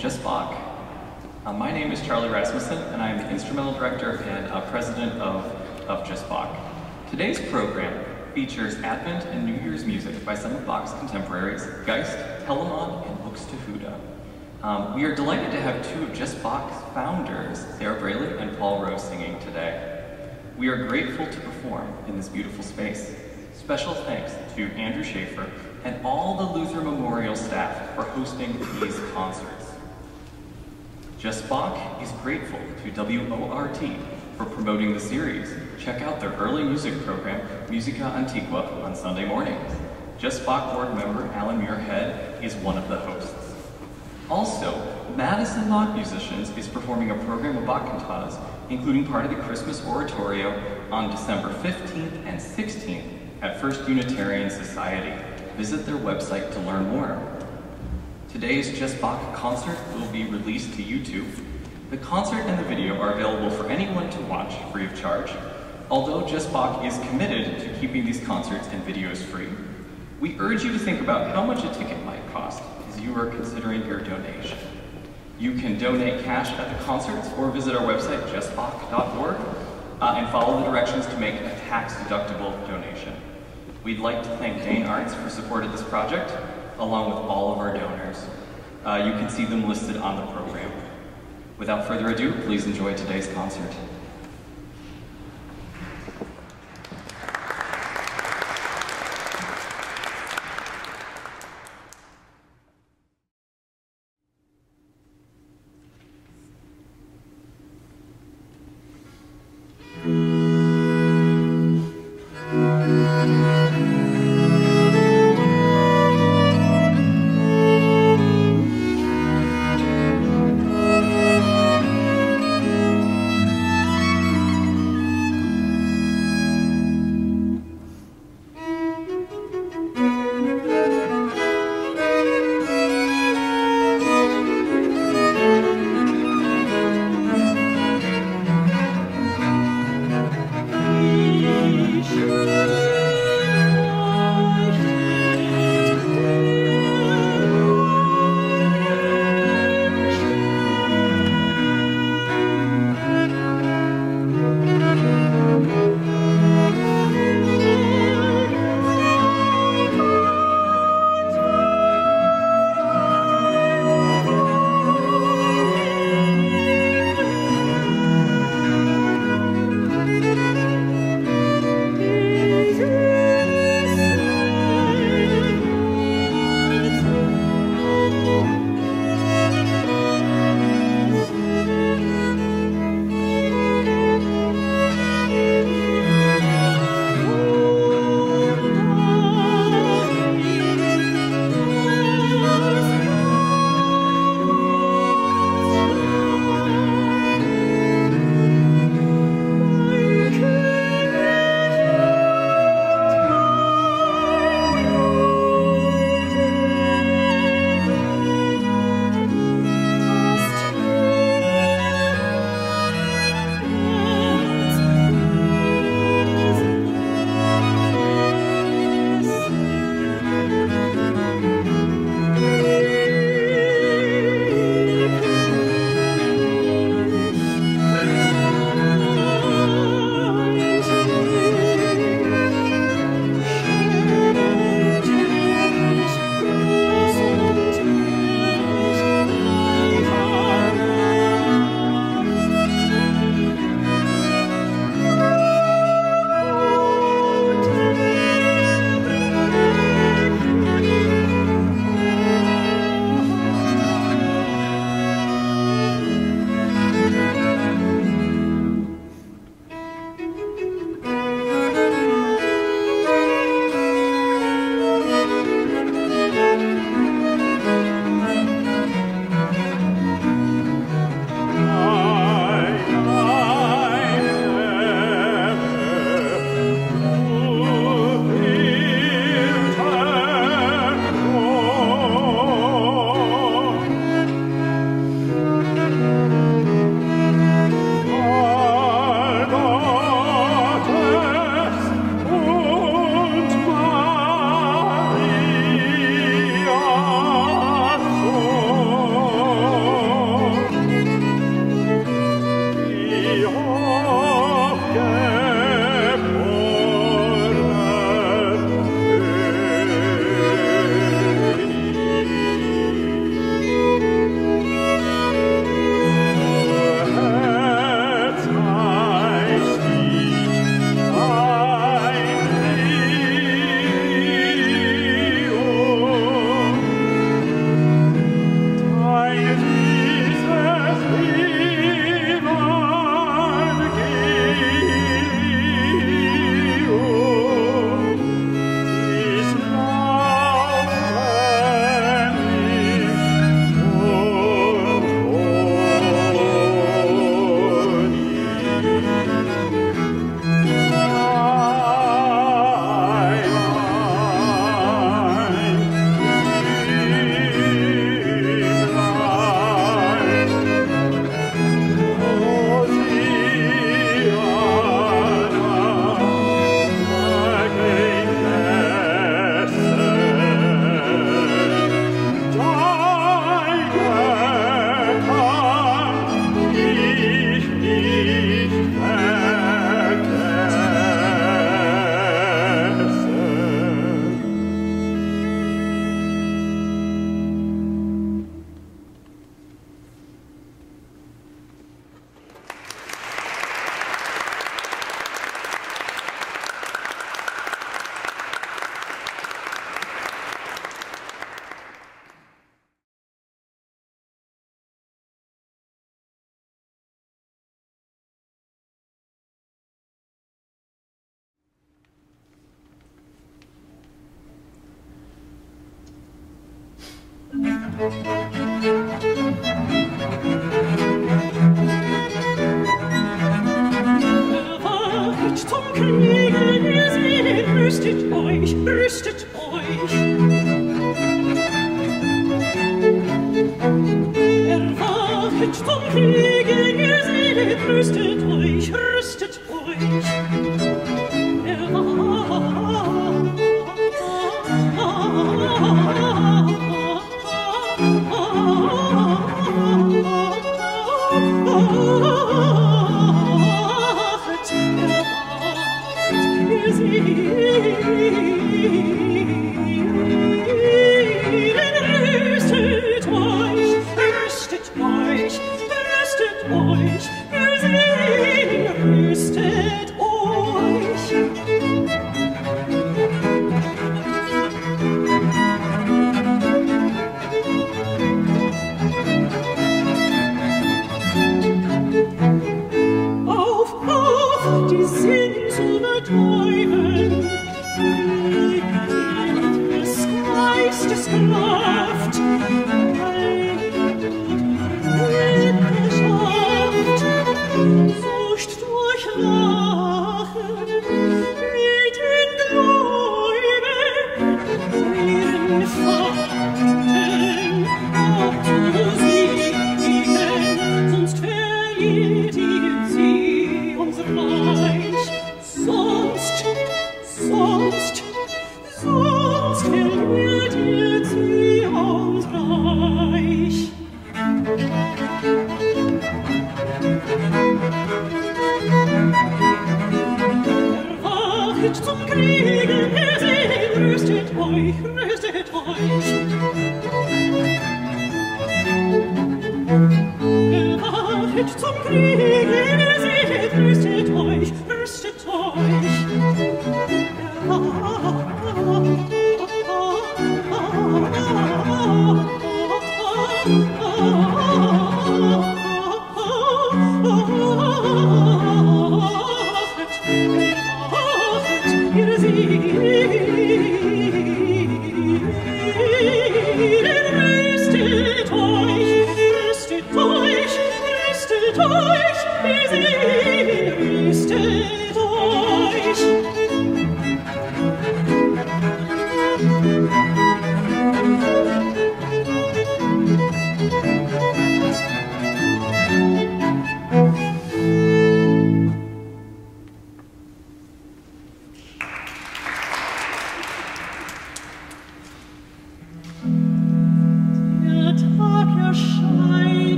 Just Bach. Uh, my name is Charlie Rasmussen and I am the instrumental director and uh, president of, of Just Bach. Today's program features Advent and New Year's music by some of Bach's contemporaries, Geist, Telemann, and Buxtehude. Um, we are delighted to have two of Just Bach's founders, Sarah Braley and Paul Rose, singing today. We are grateful to perform in this beautiful space. Special thanks to Andrew Schaefer and all the Loser Memorial staff for hosting these concerts. Just Bach is grateful to WORT for promoting the series. Check out their early music program, Musica Antiqua, on Sunday mornings. Just Bach board member Alan Muirhead is one of the hosts. Also, Madison Lock Musicians is performing a program of Bach cantatas, including part of the Christmas Oratorio on December 15th and 16th at First Unitarian Society. Visit their website to learn more. Today's Just Bach concert will be released to YouTube. The concert and the video are available for anyone to watch free of charge. Although Just Bach is committed to keeping these concerts and videos free, we urge you to think about how much a ticket might cost as you are considering your donation. You can donate cash at the concerts or visit our website, justbach.org, uh, and follow the directions to make a tax-deductible donation. We'd like to thank Dane Arts for support of this project, along with all of our donors. Uh, you can see them listed on the program. Without further ado, please enjoy today's concert.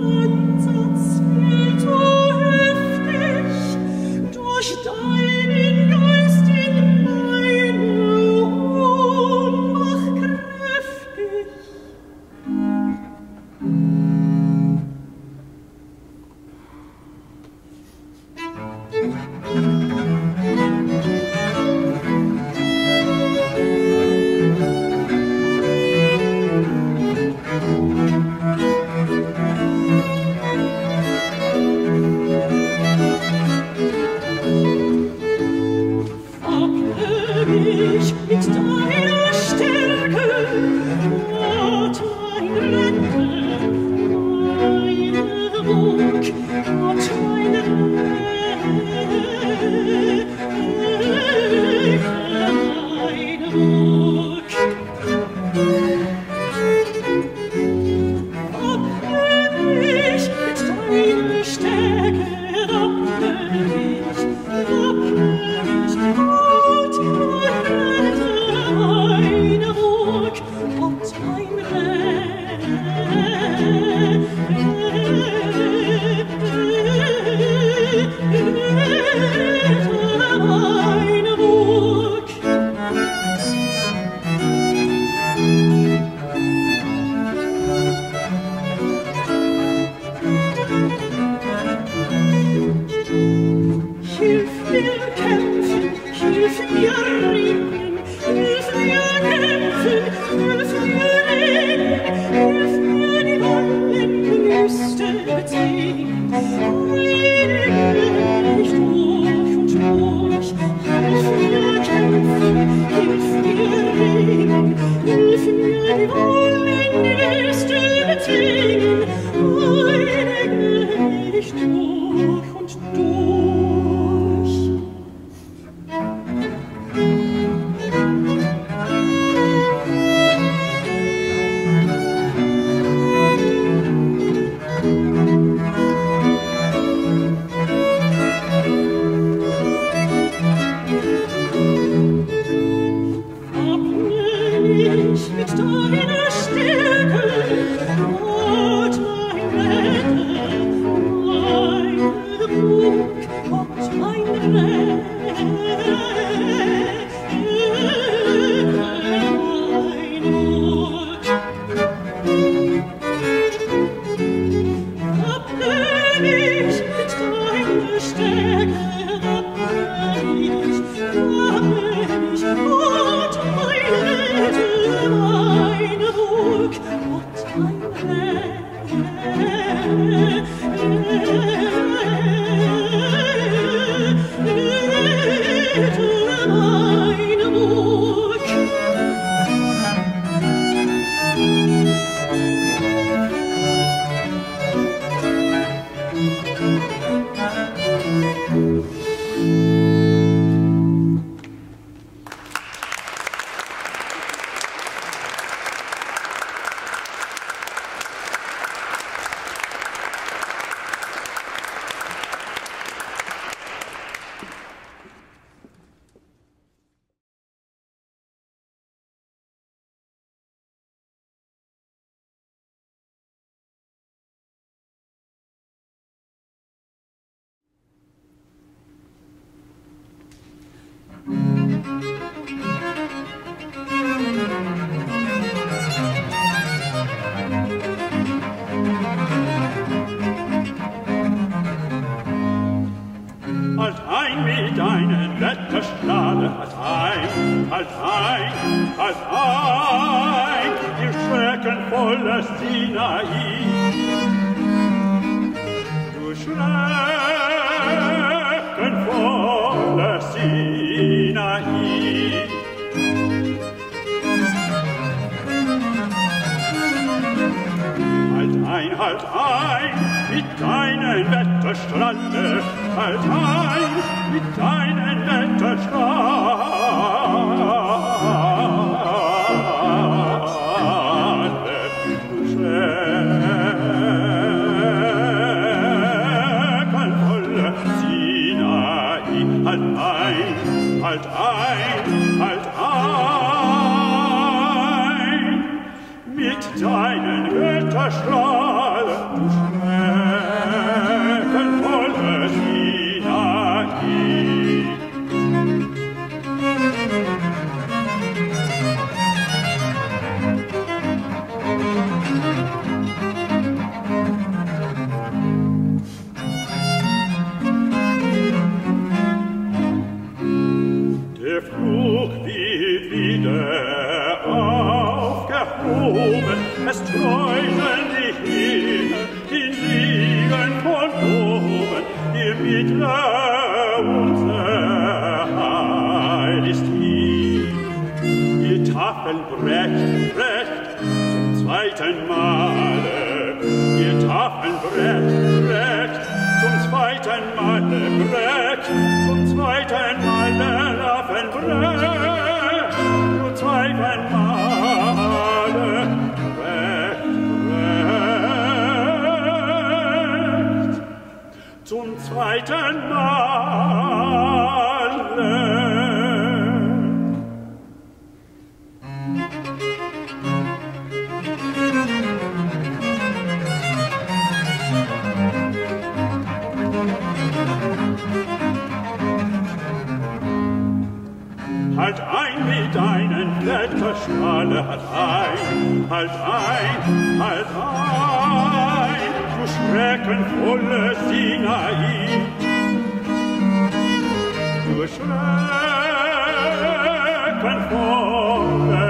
God. Hymne halt ein mit deinen halt ein, halt ein, mit deinen Götterschlagen. Recht zum zweiten Male. Ihr tafeln Recht, Recht zum zweiten Male. Recht zum zweiten Male. Laufen Recht zum zweiten Male. Recht, zum zweiten Male. in letzter Schale halt ein, halt ein, halt ein, du schreckenvolle Sinai. Du schreckenvolle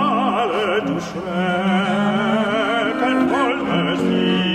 du ten volne si,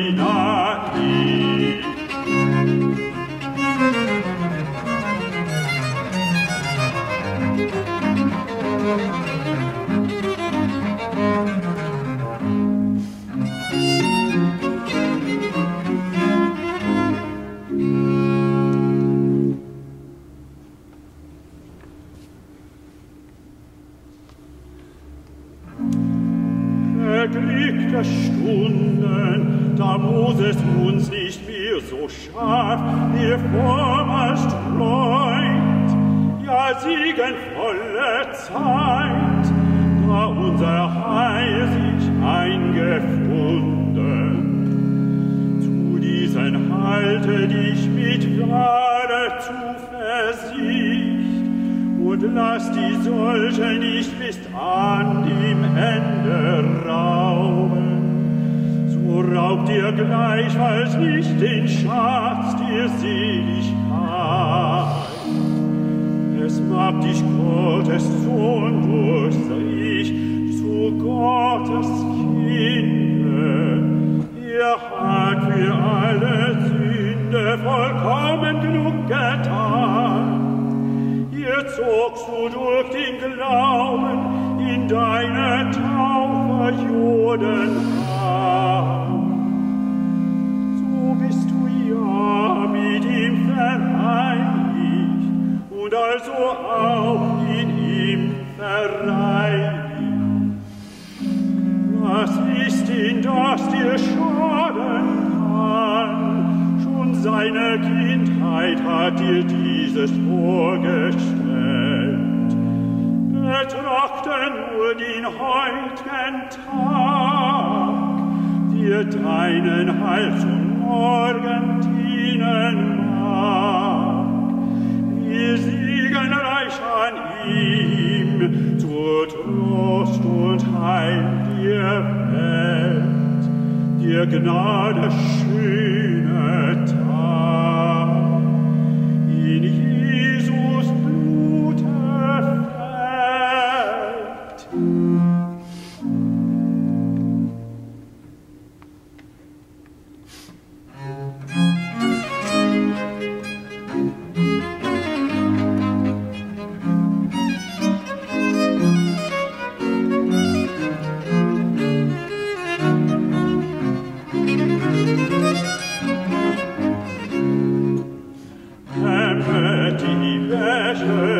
Erquickte Stunden, da Moses uns nicht mehr so scharf ihr vormals streut, ja siegenvolle Zeit, da unser Heil sich eingefunden. Zu diesen halte dich mit wahrer Zuversicht und lass die solche nicht bis an dem Ende rauben. So raubt dir gleichfalls nicht den Schatz der Seligkeit. Es mag dich Gottes Sohn durch sich zu Gottes Kinder. Er hat für alle Sünde vollkommen genug getan. Ihr zogst du durch den Glauben in deine Taufe Jordan also auch in ihm vereinigt. Was ist denn das dir schaden kann? Schon seine Kindheit hat dir dieses vorgestellt. Betrachte nur den heutigen Tag, dir deinen Heil zum Morgen dienen mag. Wir reich an ihm, zur Trost und Heil dir Welt, dir Gnade schöne Yeah.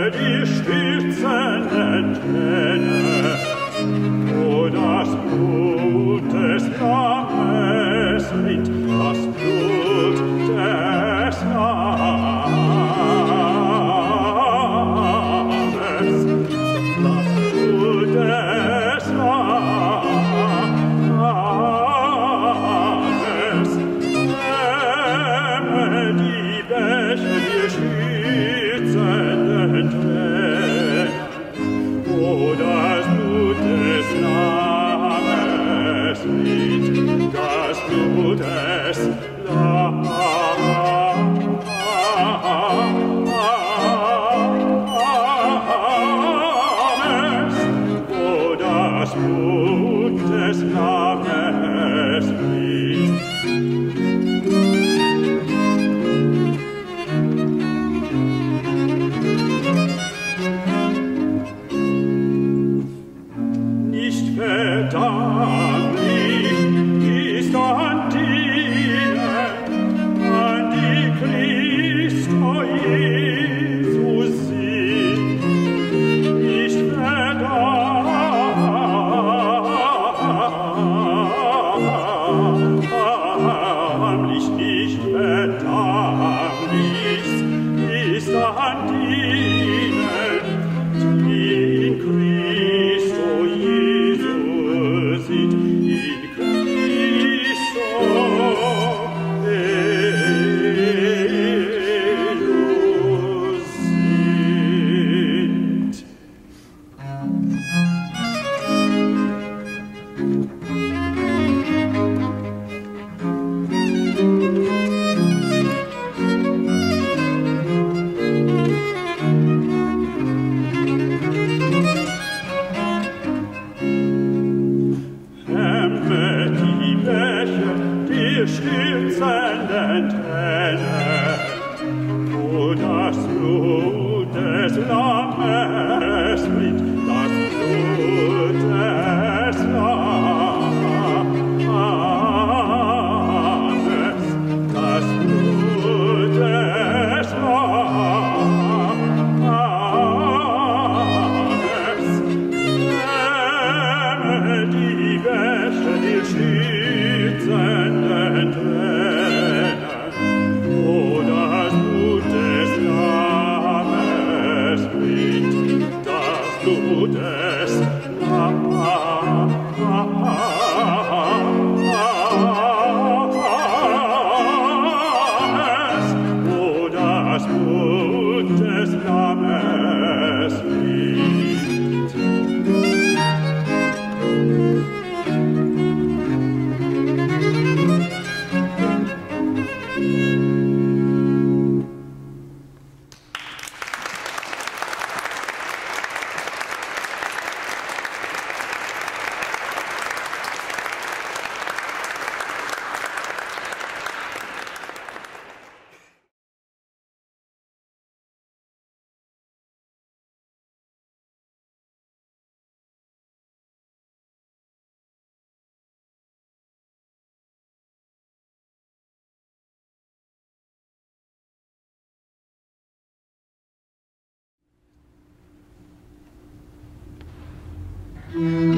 Mm-hmm.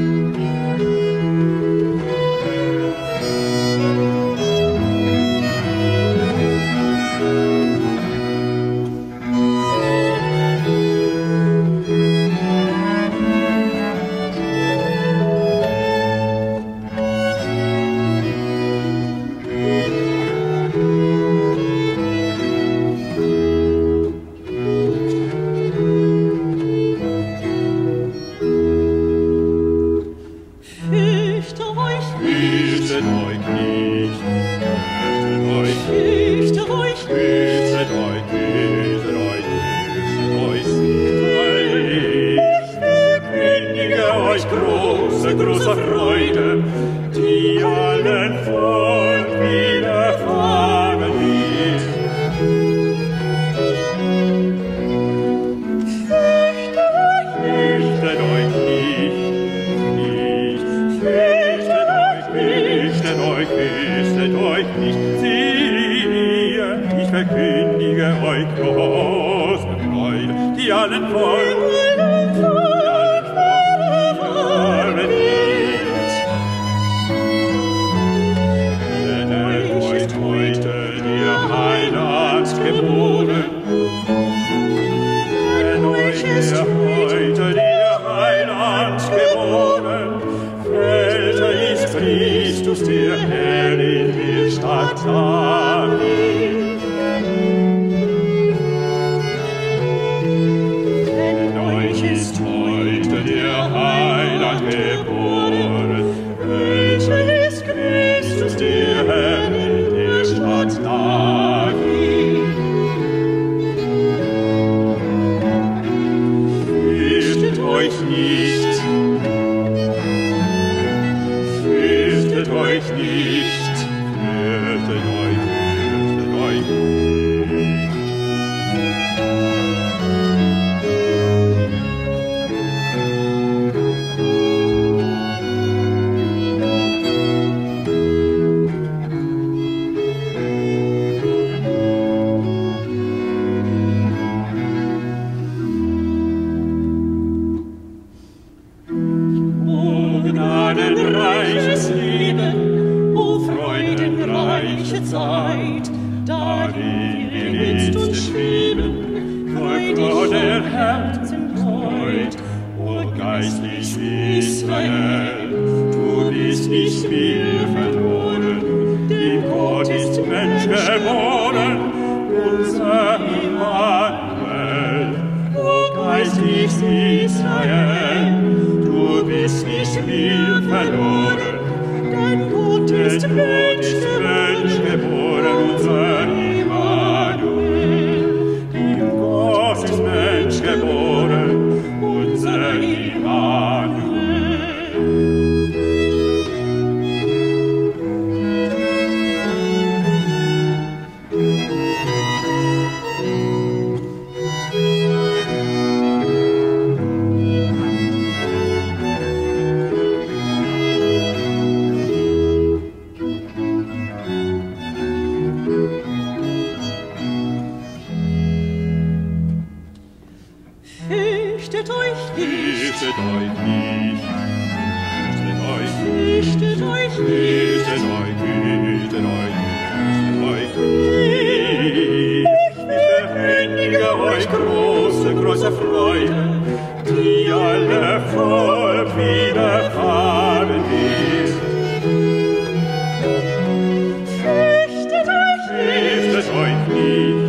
große, große Freude, die allen Volk widerfahren wird. Euch nicht, fürchtet euch nicht, nicht, fürchtet euch nicht, fürchtet euch, fürchtet euch nicht, siehe, ich verkündige euch große Freude, die allen Volk me.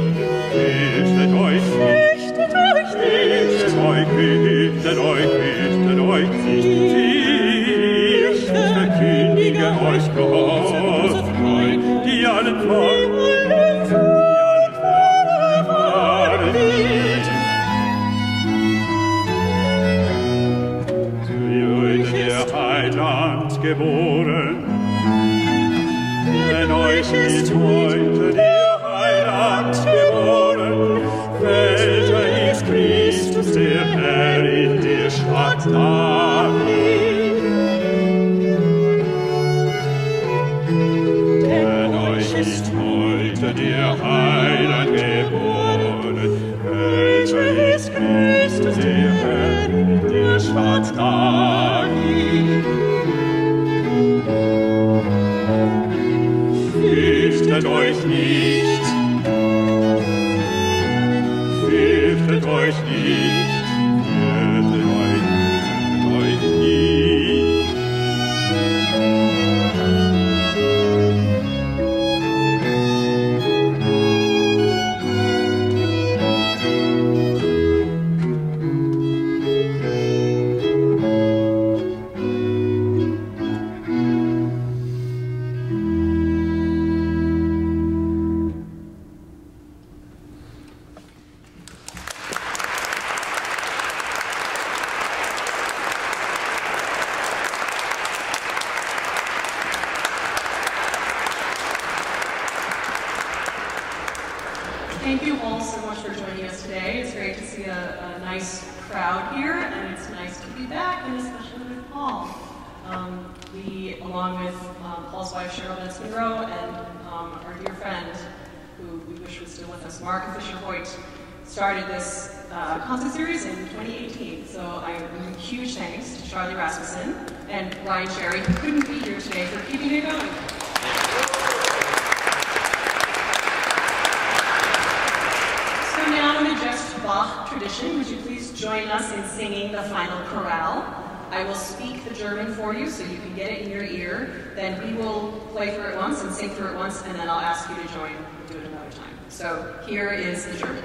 Bach tradition, would you please join us in singing the final chorale? I will speak the German for you so you can get it in your ear. Then we will play through it once and sing through it once, and then I'll ask you to join. We'll do it another time. So here is the German.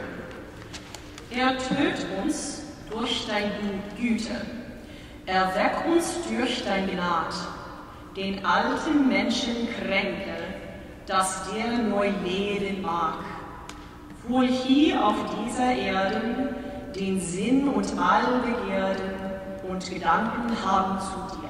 Ertöt uns durch dein Güte. Erweck uns durch dein Gnad. Den alten Menschen kränke, dass der neu leben mag. Wohl hier auf dieser Erde den Sinn und all Begierden und Gedanken haben zu dir.